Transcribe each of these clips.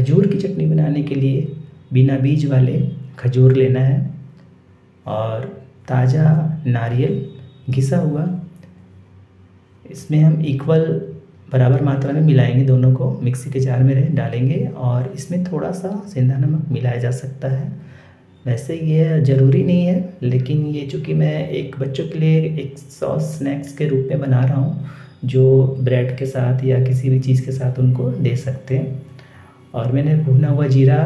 खजूर की चटनी बनाने के लिए बिना बीज वाले खजूर लेना है और ताज़ा नारियल घिसा हुआ। इसमें हम इक्वल बराबर मात्रा में मिलाएँगे दोनों को। मिक्सी के जार में डालेंगे और इसमें थोड़ा सा सेंधा नमक मिलाया जा सकता है। वैसे ये ज़रूरी नहीं है, लेकिन ये चूँकि मैं एक बच्चों के लिए एक सॉस स्नैक्स के रूप में बना रहा हूँ, जो ब्रेड के साथ या किसी भी चीज़ के साथ उनको दे सकते हैं। और मैंने भुना हुआ जीरा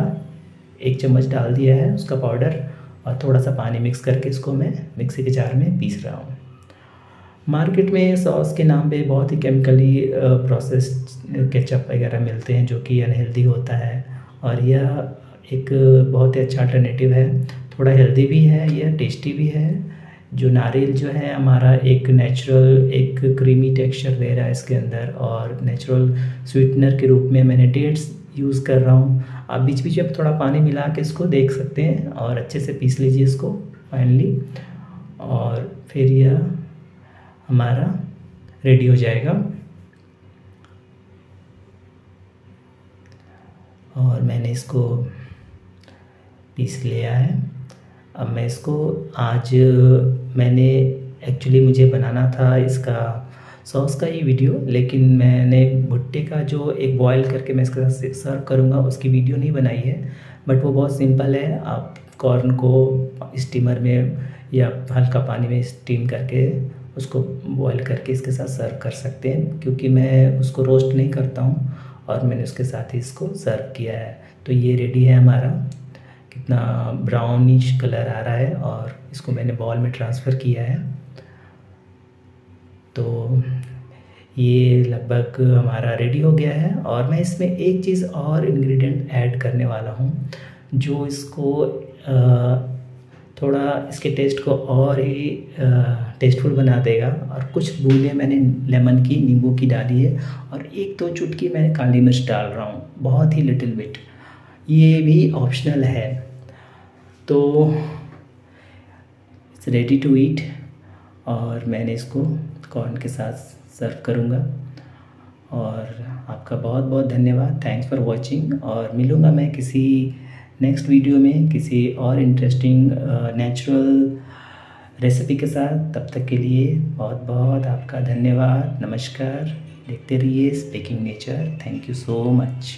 एक चम्मच डाल दिया है उसका पाउडर और थोड़ा सा पानी मिक्स करके इसको मैं मिक्सी के जार में पीस रहा हूँ। मार्केट में सॉस के नाम पे बहुत ही केमिकली प्रोसेस्ड केचप वगैरह मिलते हैं जो कि अनहेल्दी होता है और यह एक बहुत ही अच्छा अल्टरनेटिव है। थोड़ा हेल्दी भी है, यह टेस्टी भी है। जो नारियल जो है हमारा एक नेचुरल एक क्रीमी टेक्सचर दे रहा है इसके अंदर और नेचुरल स्वीटनर के रूप में मैंने डेट्स यूज़ कर रहा हूँ। आप बीच बीच में थोड़ा पानी मिला के इसको देख सकते हैं और अच्छे से पीस लीजिए इसको फाइनली और फिर यह हमारा रेडी हो जाएगा। और मैंने इसको पीस लिया है। अब मैं इसको आज मैंने एक्चुअली मुझे बनाना था इसका सॉस का ही वीडियो लेकिन मैंने भुट्टे का जो एक बॉयल करके मैं इसके साथ सर्व करूँगा, उसकी वीडियो नहीं बनाई है बट वो बहुत सिंपल है। आप कॉर्न को स्टीमर में या हल्का पानी में स्टीम करके उसको बॉईल करके इसके साथ सर्व कर सकते हैं, क्योंकि मैं उसको रोस्ट नहीं करता हूँ, और मैंने उसके साथ ही इसको सर्व किया है। तो ये रेडी है हमारा। कितना ब्राउनिश कलर आ रहा है, और इसको मैंने बॉल में ट्रांसफ़र किया है। तो ये लगभग हमारा रेडी हो गया है और मैं इसमें एक चीज़ और इंग्रेडिएंट ऐड करने वाला हूँ, जो इसको थोड़ा इसके टेस्ट को और ही टेस्टफुल बना देगा। और कुछ बूंदें मैंने लेमन की, नींबू की डाली है और एक दो तो चुटकी मैं काली मिर्च डाल रहा हूँ, बहुत ही लिटिल बिट ये भी ऑप्शनल है। तो इट्स रेडी टू ईट और मैंने इसको कॉर्न के साथ सर्व करूँगा। और आपका बहुत बहुत धन्यवाद। थैंक्स फॉर वॉचिंग और मिलूँगा मैं किसी नेक्स्ट वीडियो में किसी और इंटरेस्टिंग नेचुरल रेसिपी के साथ। तब तक के लिए बहुत बहुत आपका धन्यवाद। नमस्कार। देखते रहिए speaking nature thank you so much